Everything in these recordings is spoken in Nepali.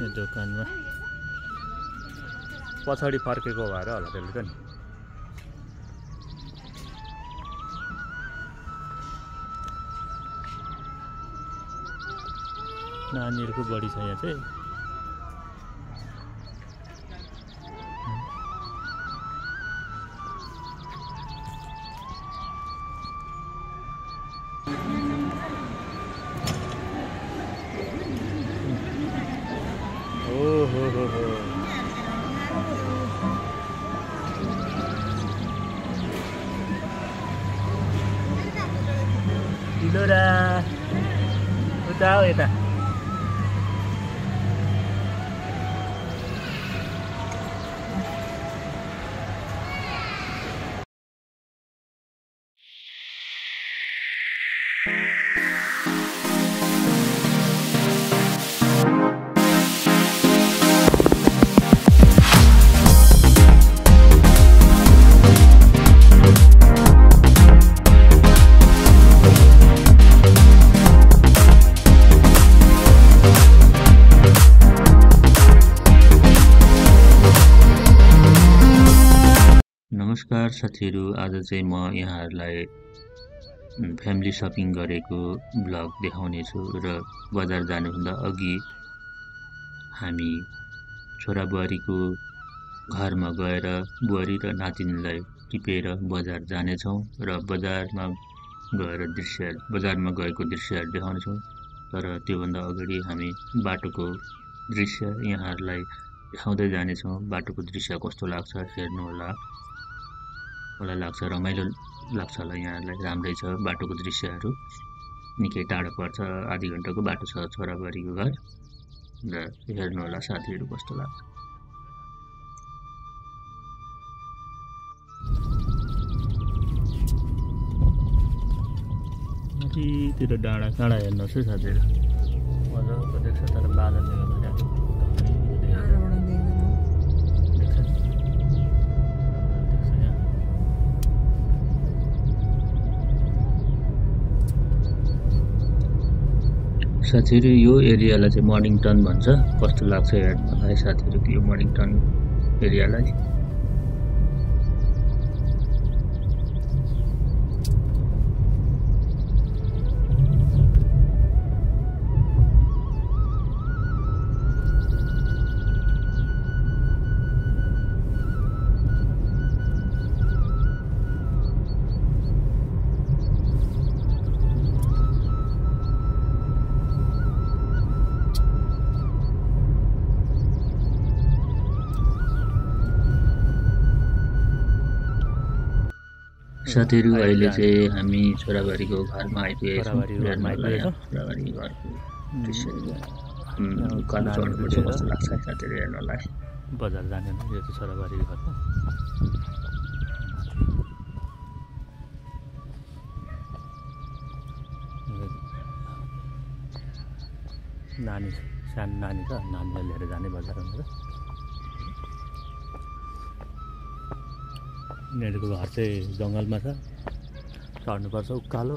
यो दोकानमा। पछाडि फर्केको भएर होला त्यसले त नि। नानीहरूको बढी छ यहाँ चाहिँ। että साथीहरू आज चाहिँ म यहाँहरूलाई फ्यामिली सपिङ गरेको ब्लग देखाउनेछु र बजार जानुभन्दा अघि हामी छोरा बुहारीको घरमा गएर बुहारी र नातिनीलाई टिपेर बजार जानेछौँ र बजारमा गएर दृश्य बजारमा गएको दृश्यहरू देखाउनेछौँ। तर त्योभन्दा अगाडि हामी बाटोको दृश्य यहाँहरूलाई देखाउँदै जानेछौँ। बाटोको दृश्य कस्तो लाग्छ हेर्नुहोला मलाई लाग्छ रमाइलो लाग्छ होला यहाँहरूलाई राम्रै छ बाटोको दृश्यहरू। निकै टाढो पर्छ आधी घन्टाको बाटो छ छोराबारीको घर। र हेर्नु होला साथीहरू कस्तो लाग्छ। माथितिर डाँडा काँडा हेर्नुहोस् है साथीहरू। मजाको देख्छ तर बादलले साथीहरू यो एरियालाई चाहिँ मर्निङटन भन्छ। कस्तो लाग्छ हेर्नलाई साथीहरू यो मर्निङटन एरियालाई। साथीहरू अहिले चाहिँ हामी छोराबारीको घरमा आइपुगेका छोराबारीको घरमा छोराबारीको घरको उकालो चढ्नुपर्छ कस्तो लाग्छ साथीहरू हेर्नलाई। बजार जाने यो चाहिँ छोराबारी घरको नानी सानो नानी छ नानीलाई लिएर जाने बजार भनेर। यिनीहरूको घर चाहिँ जङ्गलमा छ। चढ्नुपर्छ उकालो।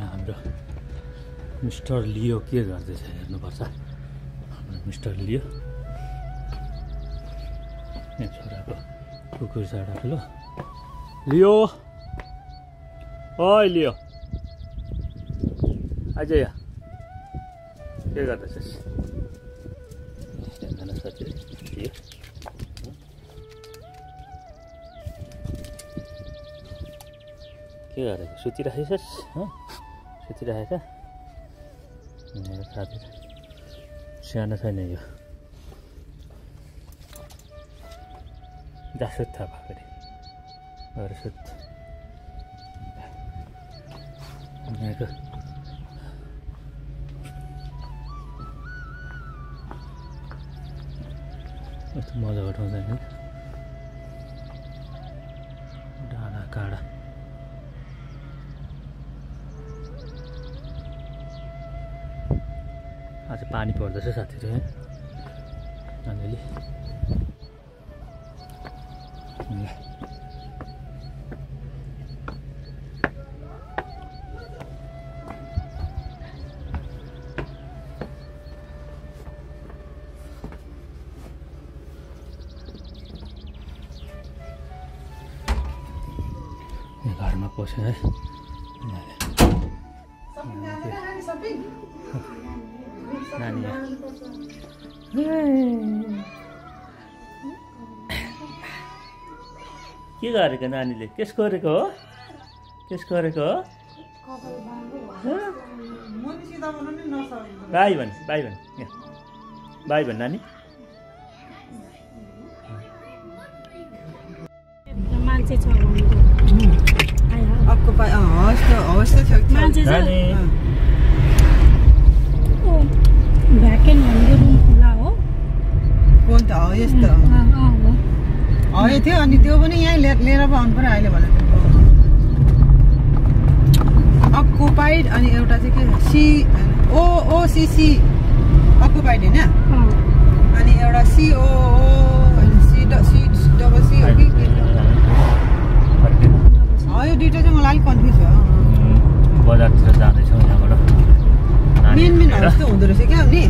हाम्रो मिस्टर लियो के गर्दैछ हेर्नुपर्छ। हाम्रो मिस्टर लियो। यहाँ छोराको कुकुर छ ठुलो। लियो! ओइ लियो! यहाँ के गर्दैछस् हेर्दैन साथी लियो के गरेको सुतिराखेछस् हँ? सुतिराखेछ मेरो साथी सानो छैन यो जा सुत्थ भएकोले गएर सुत् यस्तो मजा उठाउँछ नि। डाँडा काँडा। आज पानी पर्दैछ साथीहरू यहाँ है के गरेको नानीले केस गरेको हो केस गरेको हो बाई भन् बाई भन् बाई भन् नानी मान्छे छ भनेको आयो। अक्कुपाई अँ हवस् त हवस् त मान्छे भ्याकेन्ट भनेको रुम खुला हो फोन त हो यस्तो हो थियो अनि त्यो पनि यहीँ लिएर पो आउनु पऱ्यो अहिले भने अक्कुपाइड अनि एउटा चाहिँ के सी ओ ओसिसी अक्कुपाइड होइन अनि एउटा सिओ दुइटा चाहिँ मलाई अलिक कन्फ्युज भयो। बजारतिर जाँदैछौँ यहाँबाट। मेन मेन जस्तो हुँदो रहेछ क्या नि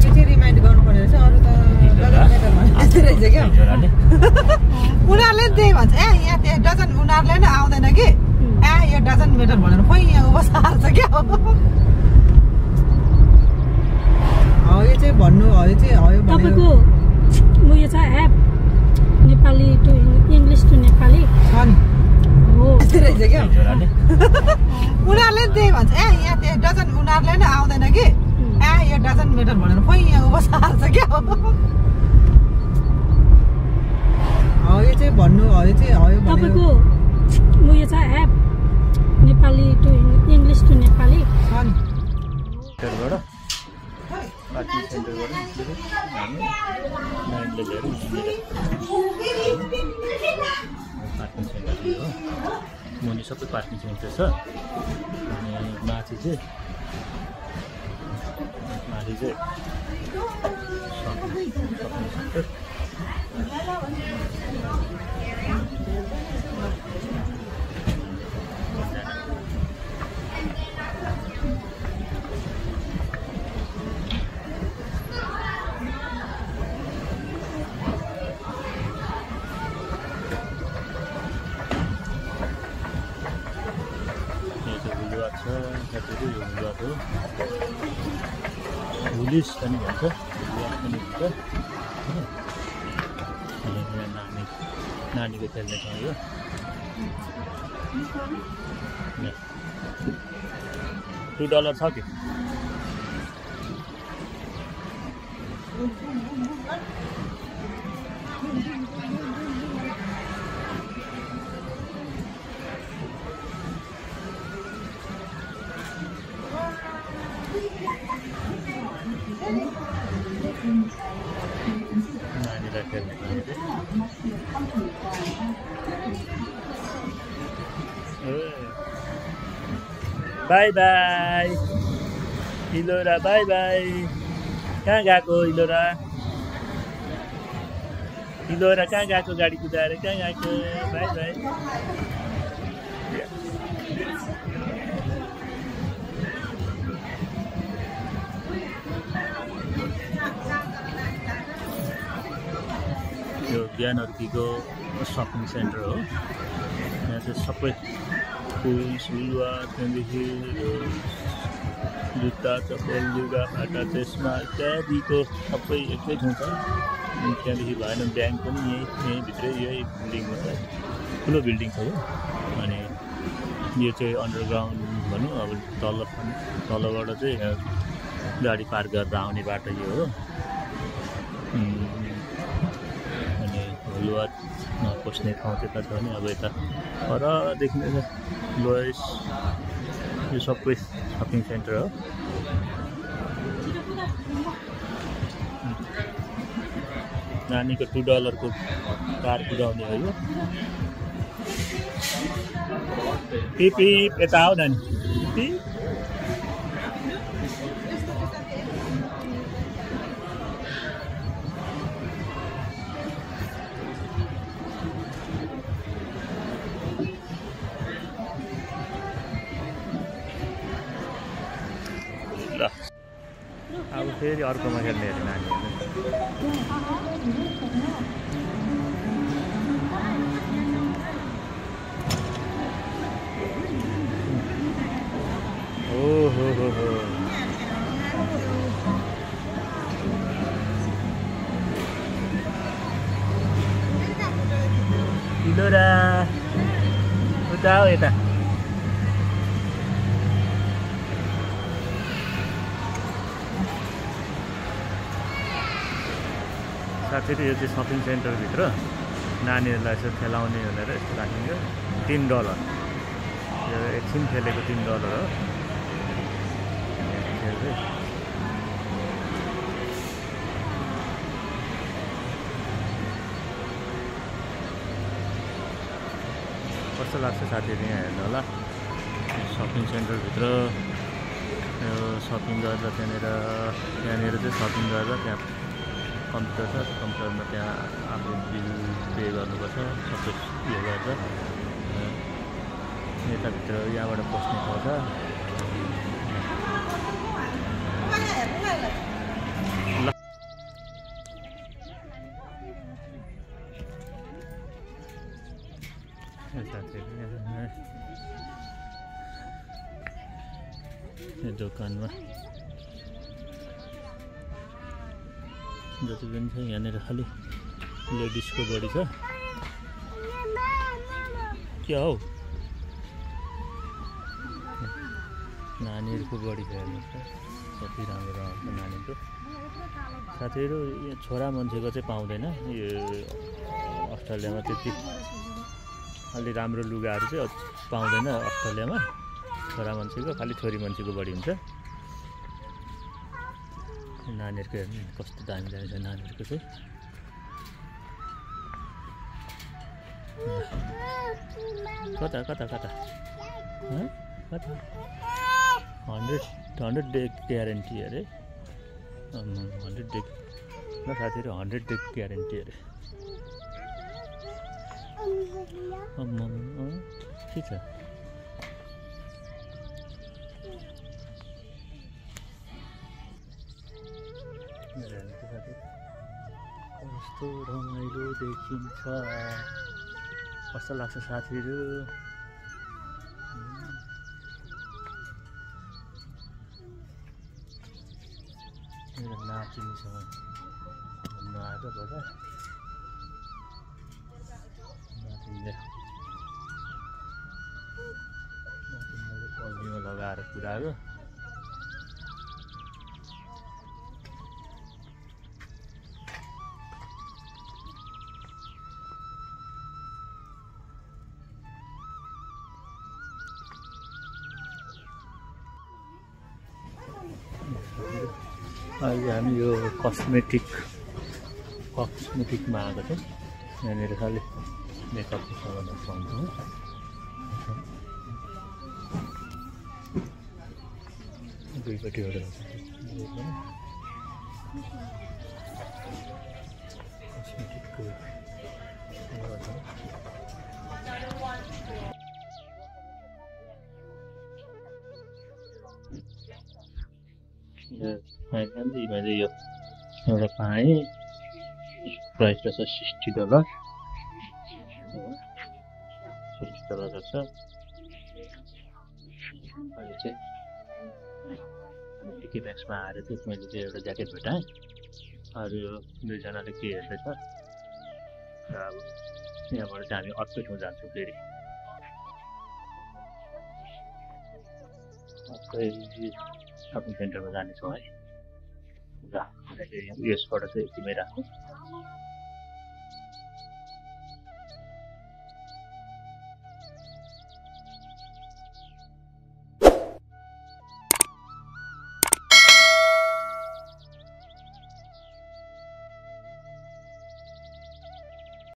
त्यो चाहिँ रिमाइन्ड गर्नु पर्ने रहेछ अरू त डजन मेटर भन्ने रहेछ क्या। उनीहरूले त्यही भन्छ ए यहाँ त्यो डजन उनीहरूले नै आउँदैन कि? ए यो डजन मेटर भनेर खोइ यहाँ सार्छ क्या? हो यो चाहिँ भन्नु हो यो चाहिँ हो यो तपाईँको उयो छ app Nepali to English to Nepali? छ नि। हो यस्तो रहेछ क्या हिजोराले उनीहरूले त्यही भन्छ ए यहाँ त्यो डजन उनीहरूले नै आउँदैन कि ए यो डजन मेटर भनेर खोइ यहाँ उभो सार्छ क्या हो यो चाहिँ भन्नु हो यो चाहिँ हो तपाईँको उयो छ app Nepali to English to Nepali छ नि सेन्टरबाट नानीले लिएर पार्किङ सेन्टर हो मुनि सबै पार्किङ सेन्टर छ अनि माथि चाहिँ माथि चाहिँ सेन्टर हो पनि भन्छ पनि भन्छ हो। अनि यहाँ नानी नानीको खेल्ने ठाउँ यो। टु डलर छ कि bye bye Ilora bye bye कहाँ गएको इलोरा इलोरा कहाँ गएको गाडी कुदाएर कहाँ गएको बाई बाई यो ज्ञानर्कीको सपिङ सेन्टर हो। यहाँ चाहिँ सबै फुल सुलुवा त्यहाँदेखि जुत्ता चप्पल लुगा फाटा चस्मा इत्यादिको सबै एकै ठाउँ छ अनि त्यहाँदेखि भएन ब्याङ्क पनि यहीँ यहीँभित्रै यही बिल्डिङमा छ ठुलो बिल्डिङ छ यो अनि यो चाहिँ अन्डरग्राउन्ड भनौँ अब तल तलबाट चाहिँ गाडी पार्क गरेर आउने बाटो यो हो हुलुवामा पस्ने ठाउँ त्यता छ भने अब यता परदेखि लोएस यो सबै सपिङ सेन्टर हो। नानीको टु डलरको कार कुदाउने हो यो। पिप यता आऊ नानी। पिप। Itu udah, udah tau. साथीहरू यो चाहिँ सपिङ सेन्टरभित्र नानीहरूलाई यसो खेलाउने भनेर यस्तो राखिन्छ तिन डलर। यो एकछिन खेलेको तिन डलर हो। कस्तो लाग्छ साथीहरू यहाँ हेर्नु होला? सपिङ सेन्टरभित्र सपिङ गर्दा त्यहाँनिर त्यहाँनिर चाहिँ सपिङ गर्दा त्यहाँ कम्प्युटर छ कम्प्युटरमा त्यहाँ आफ्नो बिल पे गर्नुपर्छ सबै उयो गर्छ। यताभित्र यहाँबाट पस्ने यहाँ यो दोकानमा। जति पनि छ यहाँनिर खालि लेडिसको बढी छ। क्या हौ? नानीहरूको बढी छ हेर्नुहोस् त। कति राम्रो आउँछ नानीको साथीहरू यहाँ छोरा मान्छेको चाहिँ पाउँदैन। यो अस्ट्रेलियामा त्यति अलि राम्रो लुगाहरू चाहिँ पाउँदैन अस्ट्रेलियामा। छोरा मान्छेको खालि छोरी मान्छेको बढी हुन्छ। नानीहरूको हेर्नु कस्तो दामी दामी छ नानीहरूको चाहिँ। कता कता कता? कता? हन्ड्रेड हन्ड्रेड डे ग्यारेन्टी अरे। हन्ड्रेड डे ल साथीहरू हन्ड्रेड डे ग्यारेन्टी अरे। के छ? कस्तो रमाइलो देखिन्छ। कस्तो लाग्छ साथीहरू। मेरो नातिनीसँग घुम्न आएको बजार नातिनीले नातिनीले पल्लीमा लगाएर पुऱ्याएको अहिले हामी यो कस्मेटिक कस्मेटिकमा आएको छौँ। यहाँनिर खालि मेकअपको सामानहरू पाउँछौँ। दुईपट्टि कस्मेटिकको फाइनली मैले यो एउटा पाएँ प्राइस रहेछ सिक्सटी डलर सिक्सटी डलर रहेछ अहिले चाहिँ टिकी ब्याग्समा आएर चाहिँ मैले चाहिँ एउटा ज्याकेट भेटाएँ अरू यो दुईजनाले के हेर्दैछ र अब यहाँबाट चाहिँ हामी अर्कै ठाउँ जान्छौँ फेरि अर्कै सपिङ सेन्टरमा जानेछौँ है ल यसबाट चाहिँ यतिमै राख्नु